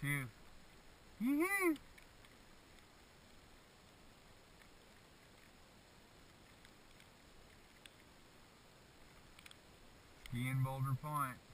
Hmm. Mm-hmm. mm-hmm. mm-hmm. Ski in Boulder Point.